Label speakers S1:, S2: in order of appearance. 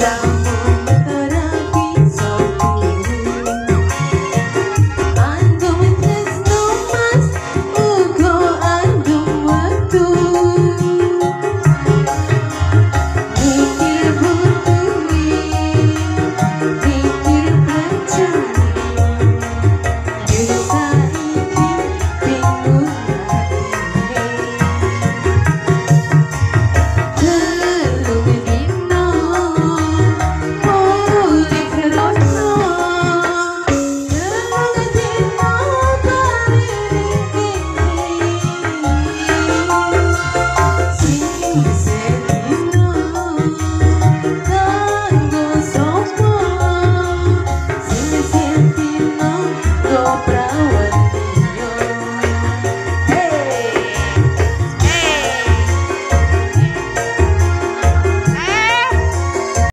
S1: down Yes.